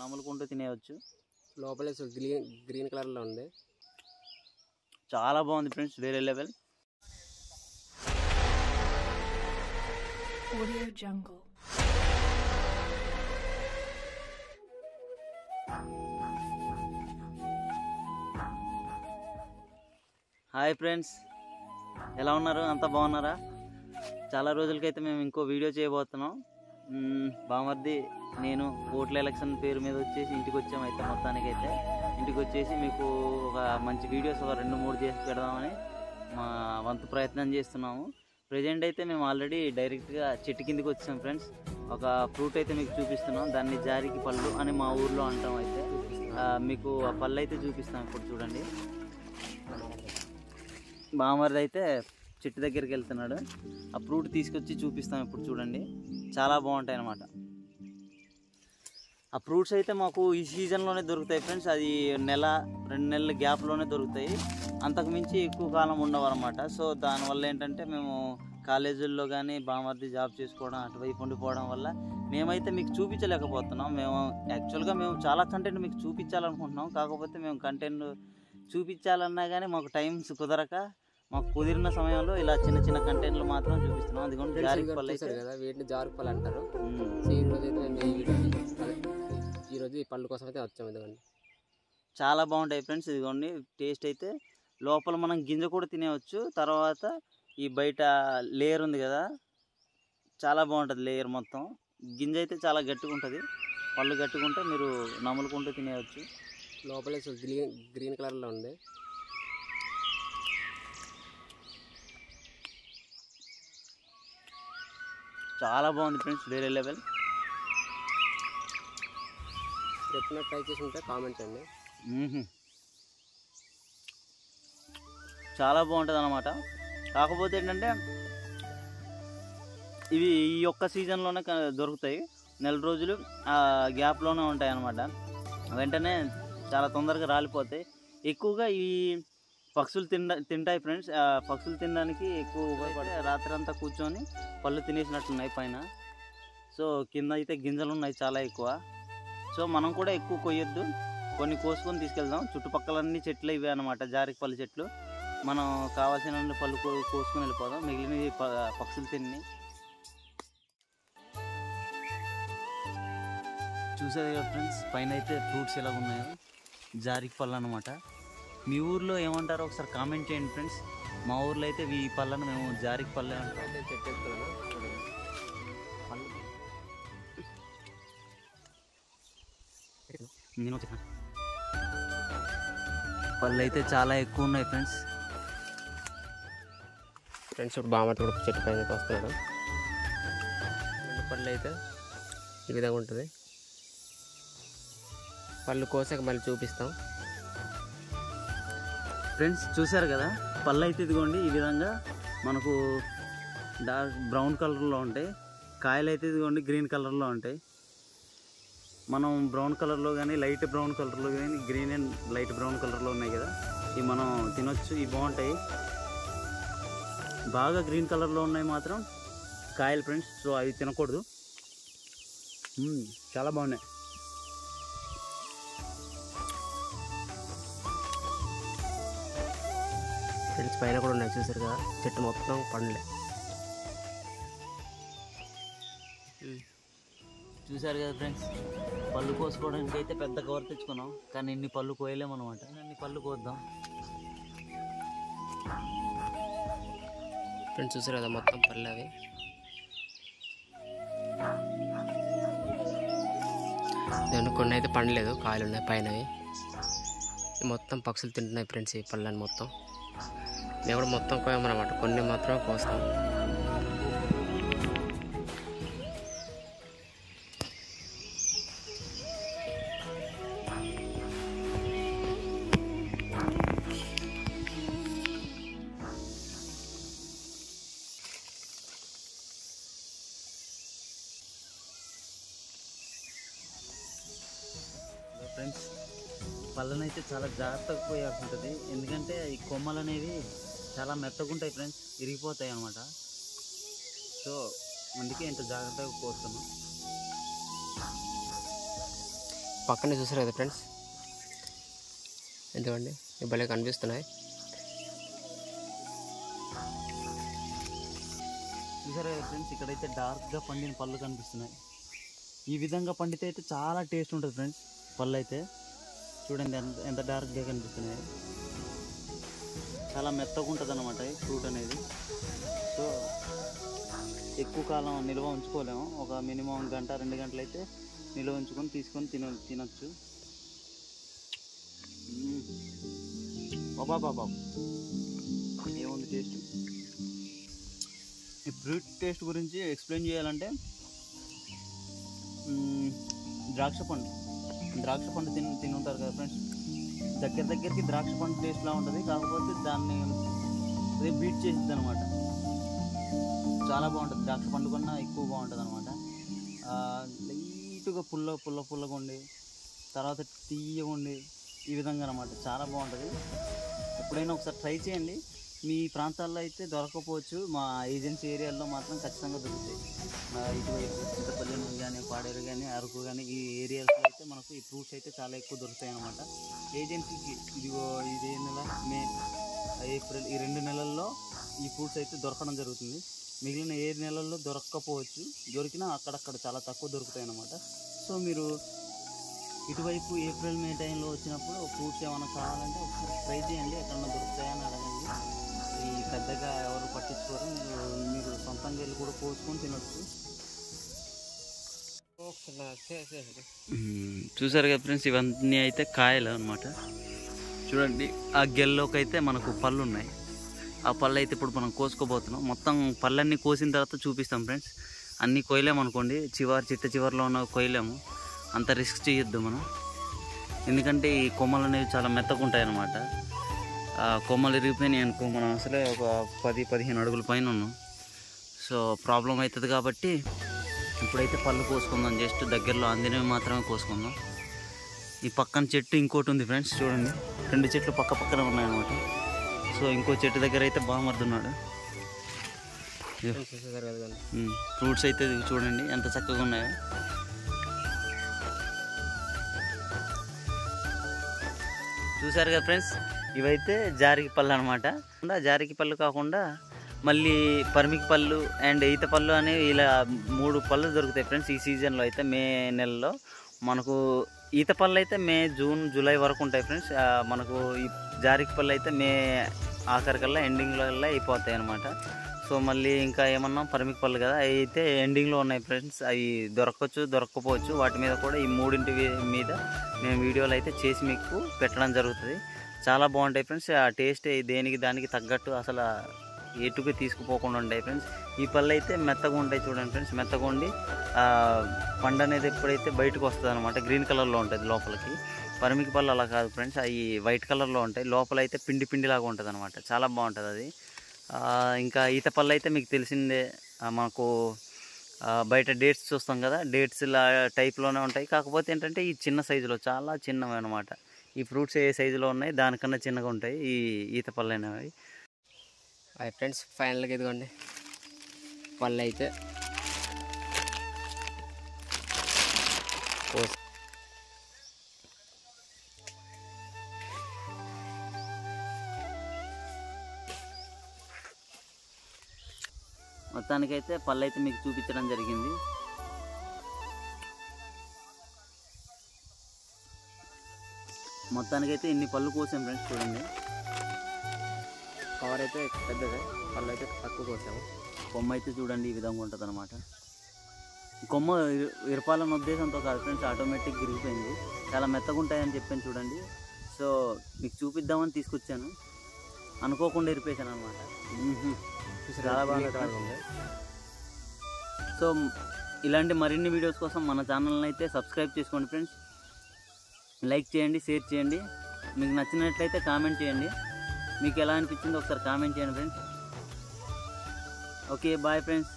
నములుకుంటూ తినేయచ్చు. లోపల green green కలర్లో ఉంది. చాలా బాగుంది ఫ్రెండ్స్ వేరే లెవెల్. హాయ్ ఫ్రెండ్స్ ఎలా ఉన్నారు? అంతా బాగున్నారా? చాలా రోజులకైతే మేము ఇంకో వీడియో చేయబోతున్నాం. బామర్ది నేను ఓట్ల ఎలక్షన్ పేరు మీద వచ్చేసి ఇంటికి వచ్చాము అయితే మొత్తానికి అయితే ఇంటికి వచ్చేసి మీకు ఒక మంచి వీడియోస్ ఒక రెండు మూడు చేసి పెడదామని మా వంతు ప్రయత్నం చేస్తున్నాము. ప్రజెంట్ అయితే మేము ఆల్రెడీ డైరెక్ట్గా చెట్టు కిందకి వచ్చాం ఫ్రెండ్స్ ఒక ఫ్రూట్ అయితే మీకు చూపిస్తున్నాం. దాన్ని జారికి పళ్ళు అని మా ఊర్లో అంటాం అయితే. మీకు ఆ పళ్ళు అయితే చూపిస్తాం ఇప్పుడు చూడండి. బామర్ది అయితే చెట్టు దగ్గరికి వెళ్తున్నాడు. ఆ ఫ్రూట్ తీసుకొచ్చి చూపిస్తాం ఇప్పుడు చూడండి. చాలా బాగుంటాయి అన్నమాట. ఆ ఫ్రూట్స్ అయితే మాకు ఈ సీజన్లోనే దొరుకుతాయి ఫ్రెండ్స్. అది నెల రెండు నెలల గ్యాప్లోనే దొరుకుతాయి. అంతకుమించి ఎక్కువ కాలం ఉండవన్నమాట సో దానివల్ల ఏంటంటే మేము కాలేజీల్లో కానీ బామర్ది జాబ్ చేసుకోవడం అటువైపు ఉండిపోవడం వల్ల మేమైతే మీకు చూపించలేకపోతున్నాం. మేము యాక్చువల్గా మేము చాలా కంటెంట్ మీకు చూపించాలనుకుంటున్నాం. కాకపోతే మేము కంటెంట్ చూపించాలన్నా కానీ మాకు టైమ్స్ కుదరక మాకు కుదిరిన సమయంలో ఇలా చిన్న చిన్న కంటెంట్లు మాత్రం చూపిస్తున్నాం. అదిగోండి జారికి పళ్ళు అయితే కదా వీటిని జారుపళ్ళు అంటారు. సో ఈ రోజు అయితే మేము ఈ పళ్ళు కోసం అయితే వచ్చాము ఇదిగోండి. చాలా బాగుంటాయి ఫ్రెండ్స్ ఇదిగోండి. టేస్ట్ అయితే లోపల మనం గింజ కూడా తినేయచ్చు. తర్వాత ఈ బయట లేయర్ ఉంది కదా చాలా బాగుంటుంది లేయర్ మొత్తం. గింజ అయితే చాలా గట్టిగా ఉంటుంది. పళ్ళు గట్టిగా ఉంటే మీరు నములుకుంటూ తినేయచ్చు. లోపల గ్రీన్ గ్రీన్ కలర్లో ఉంది. చాలా బాగుంది ఫ్రెండ్స్ వేరే లెవెల్ ఎప్పుడైనా ట్రై చేసి ఉంటే కామెంట్ చేయండి. చాలా బాగుంటుంది అనమాట కాకపోతే ఏంటంటే ఇవి ఈ యొక్క సీజన్లోనే దొరుకుతాయి. నెల రోజులు ఆ గ్యాప్లోనే ఉంటాయి అన్నమాట వెంటనే చాలా తొందరగా రాలిపోతాయి. ఎక్కువగా ఈ పక్షులు తిండ తింటాయి ఫ్రెండ్స్. పక్షులు తినడానికి ఎక్కువ ఉపయోగపడే రాత్రి అంతా కూర్చొని పళ్ళు తినేసినట్టున్నాయి పైన. సో కింద అయితే గింజలు ఉన్నాయి చాలా ఎక్కువ. సో మనం కూడా ఎక్కువ కొయ్యొద్దు. కొన్ని కోసుకొని తీసుకెళ్దాం. చుట్టుపక్కలన్నీ చెట్లు ఇవే అనమాట జారికి పళ్ళు చెట్లు. మనం కావాల్సిన పళ్ళు కోసుకొని వెళ్ళిపోదాం. మిగిలినవి పక్షులు తిని చూసారు కదా ఫ్రెండ్స్? పైన అయితే ఫ్రూట్స్ ఎలా ఉన్నాయో జారికి పళ్ళు అనమాట మీ ఊర్లో ఏమంటారో ఒకసారి కామెంట్ చేయండి ఫ్రెండ్స్. మా ఊర్లో అయితే ఈ పళ్ళను మేము జారికి పళ్ళే అంటాం. నేను పళ్ళు అయితే చాలా ఎక్కువ ఉన్నాయి ఫ్రెండ్స్. ఫ్రెండ్స్ ఇప్పుడు బామర్తి కూడా చెట్టు పైన వస్తున్నాడు. పళ్ళు అయితే ఈ విధంగా ఉంటుంది. పళ్ళు కోసాక మళ్ళీ చూపిస్తాం. ఫ్రెండ్స్ చూశారు కదా? పళ్ళు అయితే ఇదిగోండి ఈ విధంగా మనకు డార్క్ బ్రౌన్ కలర్లో ఉంటాయి. కాయలు అయితే ఇదిగోండి గ్రీన్ కలర్లో ఉంటాయి. మనం బ్రౌన్ కలర్లో కానీ లైట్ బ్రౌన్ కలర్లో కానీ గ్రీన్ అండ్ లైట్ బ్రౌన్ కలర్లో ఉన్నాయి కదా? ఇవి మనం తినొచ్చు ఇవి బాగుంటాయి. బాగా గ్రీన్ కలర్లో ఉన్నాయి మాత్రం కాయలు ఫ్రెండ్స్ సో అవి తినకూడదు. చాలా బాగున్నాయి. ఫ్రెండ్స్ పైన కూడా ఉన్నాయి చూసారు కదా చెట్టు మొత్తం పండ్లే. చూశారు కదా ఫ్రెండ్స్ పళ్ళు కోసుకోవడానికి అయితే పెద్ద కవర్ తెచ్చుకున్నాం కానీ ఇన్ని పళ్ళు కోయలేము అనమాట అన్ని పళ్ళు కోద్దాం. ఫ్రెండ్స్ చూసారు కదా మొత్తం పళ్ళు అవి. దాని కొన్ని అయితే పండలేదు కాయలు ఉన్నాయి పైనవి. మొత్తం పక్షులు తింటున్నాయి ఫ్రెండ్స్ ఈ పళ్ళని మొత్తం. మేము కూడా మొత్తం కోయమన్నమాట. కొన్ని మాత్రం కోస్తాం. ఫ్రెండ్స్ పళ్ళనైతే చాలా జాగ్రత్తగా పోయాల్సి ఉంటుంది. ఎందుకంటే ఈ కొమ్మలు అనేవి చాలా మెత్తగా ఉంటాయి ఫ్రెండ్స్ ఇరిగిపోతాయి అన్నమాట. సో అందుకే ఇంత జాగ్రత్తగా కోస్తున్నాం పక్కనే చూసారు కదా ఫ్రెండ్స్ ఎందుకండి భలే కనిపిస్తున్నాయి. చూసారా ఫ్రెండ్స్ ఇక్కడైతే డార్క్గా పండిన పళ్ళు కనిపిస్తున్నాయి. ఈ విధంగా పండితే అయితే చాలా టేస్ట్ ఉంటుంది ఫ్రెండ్స్ పళ్ళు అయితే చూడండి ఎంత ఎంత డార్క్గా కనిపిస్తున్నాయి. చాలా మెత్తగా ఉంటుంది అనమాట ఫ్రూట్ అనేది. సో ఎక్కువ కాలం నిల్వ ఉంచుకోలేము. ఒక మినిమం గంట రెండు గంటలు అయితే నిల్వ ఉంచుకొని తీసుకొని తిన తినచ్చు. బాబా బాబా ఏముంది టేస్ట్? ఈ ఫ్రూట్ టేస్ట్ గురించి ఎక్స్ప్లెయిన్ చేయాలంటే ద్రాక్ష పండు. ద్రాక్ష పండు తిని తిని ఉంటారు కదా ఫ్రెండ్స్? దగ్గర దగ్గరికి ద్రాక్ష పండు టేస్ట్లా ఉంటుంది. కాకపోతే దాన్ని అదే బీట్ చేసిద్ది అనమాట చాలా బాగుంటుంది. ద్రాక్ష పండు కన్నా ఎక్కువ బాగుంటుంది అనమాట లైట్గా పుల్ల పుల్ల పుల్లగా ఉండి తర్వాత తీయగా ఉండి ఈ విధంగా అనమాట చాలా బాగుంటుంది. ఎప్పుడైనా ఒకసారి ట్రై చేయండి. మీ ప్రాంతాల్లో అయితే దొరకపోవచ్చు. మా ఏజెన్సీ ఏరియాల్లో మాత్రం ఖచ్చితంగా దొరుకుతాయి. ఇటువైపు చింతపల్లి కానీ పాడేరు కానీ అరకు కానీ ఈ ఏరియాస్లో అయితే మనకు ఈ ఫ్రూట్స్ అయితే చాలా ఎక్కువ దొరుకుతాయి అన్నమాట. ఏజెన్సీకి ఇదిగో ఇదే నెల మే ఏప్రిల్ ఈ రెండు నెలల్లో ఈ ఫ్రూట్స్ అయితే దొరకడం జరుగుతుంది. మిగిలిన ఏ నెలల్లో దొరక్కపోవచ్చు. దొరికినా అక్కడక్కడ చాలా తక్కువ దొరుకుతాయి అన్నమాట. సో మీరు ఇటువైపు ఏప్రిల్ మే టైంలో వచ్చినప్పుడు ఫ్రూట్స్ ఏమైనా కావాలంటే ఒకసారి ట్రై చేయండి. ఎక్కడన్నా దొరుకుతాయని అడగండి. పెద్దగా ఎవరు పట్టించుకోరు. మీరు మీరు సొంతంగా వెళ్ళి కూడా కోసుకొని తినొచ్చు. చూసారు కదా ఫ్రెండ్స్ ఇవన్నీ అయితే కాయలు అనమాట చూడండి ఆ గెల్లోకి అయితే మనకు పళ్ళు ఉన్నాయి ఆ పళ్ళు అయితే ఇప్పుడు మనం కోసుకోబోతున్నాం. మొత్తం పళ్ళన్నీ కోసిన తర్వాత చూపిస్తాం ఫ్రెండ్స్. అన్నీ కోయలేము అనుకోండి. చివరి చిట్ట చివరిలో ఉన్న కోయలేము అంత రిస్క్ చేయొద్దు మనం. ఎందుకంటే ఈ కొమ్మలు అనేవి చాలా మెత్తగా ఉంటాయి అన్నమాట కొమ్మలు ఇరిగిపోయినాయి అనుకో మనం అసలే ఒక పది పదిహేను అడుగుల పైన ఉన్నాం. సో ప్రాబ్లం అవుతుంది కాబట్టి ఇప్పుడైతే పళ్ళు కోసుకుందాం. జస్ట్ దగ్గరలో అందినవి మాత్రమే కోసుకుందాం. ఈ పక్కన చెట్టు ఇంకోటి ఉంది ఫ్రెండ్స్ చూడండి. రెండు చెట్లు పక్క పక్కన ఉన్నాయన్నమాట. సో ఇంకో చెట్టు దగ్గర అయితే బామర్దున్నాడు చూసారు కదా ఫ్రూట్స్ అయితే చూడండి ఎంత చక్కగా ఉన్నాయో. చూసారు కదా ఫ్రెండ్స్? ఇవైతే జారికి పళ్ళు అనమాట జారికి పళ్ళు కాకుండా మళ్ళీ పరిమికి పళ్ళు అండ్ ఈత పళ్ళు అనేవి ఇలా మూడు పళ్ళు దొరుకుతాయి ఫ్రెండ్స్ ఈ సీజన్లో అయితే మే నెలలో. మనకు ఈత పళ్ళు అయితే మే జూన్ జూలై వరకు ఉంటాయి ఫ్రెండ్స్. మనకు ఈ జారికి పళ్ళు అయితే మే ఆఖరికల్లా ఎండింగ్లల్లా అయిపోతాయి అనమాట సో మళ్ళీ ఇంకా ఏమన్నా పరిమికి పళ్ళు కదా? అవి అయితే ఎండింగ్లో ఉన్నాయి ఫ్రెండ్స్ అవి దొరకవచ్చు దొరకకపోవచ్చు. వాటి మీద కూడా ఈ మూడింటి మీద నేను వీడియోలు అయితే చేసి మీకు పెట్టడం జరుగుతుంది. చాలా బాగుంటాయి ఫ్రెండ్స్ ఆ టేస్ట్ దేనికి దానికి తగ్గట్టు అసలు ఎటుకు తీసుకుపోకుండా ఉంటాయి ఫ్రెండ్స్ ఈ పళ్ళు అయితే మెత్తగా ఉంటాయి చూడండి ఫ్రెండ్స్ మెత్తగా ఉండి పండు అనేది ఎప్పుడైతే బయటకు వస్తుంది అనమాట గ్రీన్ కలర్లో ఉంటుంది లోపలికి. పరిమికి పళ్ళు అలా కాదు ఫ్రెండ్స్ అవి వైట్ కలర్లో ఉంటాయి. లోపల అయితే పిండి పిండిలాగా ఉంటుంది అనమాట చాలా బాగుంటుంది అది. ఇంకా ఈతపళ్ళు అయితే మీకు తెలిసిందే. మనకు బయట డేట్స్ చూస్తాం కదా డేట్స్ ఇలా టైప్లోనే ఉంటాయి. కాకపోతే ఏంటంటే ఈ చిన్న సైజులో చాలా చిన్నవి అనమాట ఈ ఫ్రూట్స్ ఏ సైజులో ఉన్నాయి దానికన్నా చిన్నగా ఉంటాయి ఈ ఈత పళ్ళు అనేవి. అవి ఫ్రెండ్స్ ఫైనల్గా ఇదిగోండి. పళ్ళు అయితే. మొత్తానికైతే పళ్ళు అయితే మీకు చూపించడం జరిగింది. మొత్తానికైతే ఇన్ని పళ్ళు కోసాం ఫ్రెండ్స్ చూడండి. కవర్ అయితే పెద్దదే పళ్ళు అయితే తక్కువ కోసాము. కొమ్మ అయితే చూడండి ఈ విధంగా ఉంటుంది అనమాట కొమ్మ ఇరు- ఇరపాలన్న ఉద్దేశంతో కాదు ఫ్రెండ్స్ ఆటోమేటిక్ విరిగిపోయింది చాలా మెత్తగా ఉంటాయని చెప్పాను చూడండి. సో మీకు చూపిద్దామని తీసుకొచ్చాను. అనుకోకుండా ఇరిపేశాను అనమాట చాలా బాగా కలర్ ఉంది. సో ఇలాంటి మరిన్ని వీడియోస్ కోసం మన ఛానల్ని అయితే సబ్స్క్రైబ్ చేసుకోండి ఫ్రెండ్స్. లైక్ చేయండి షేర్ చేయండి. మీకు నచ్చినట్లయితే కామెంట్ చేయండి. మీకు ఎలా అనిపించిందో ఒకసారి కామెంట్ చేయండి ఫ్రెండ్స్. Okay bye friends.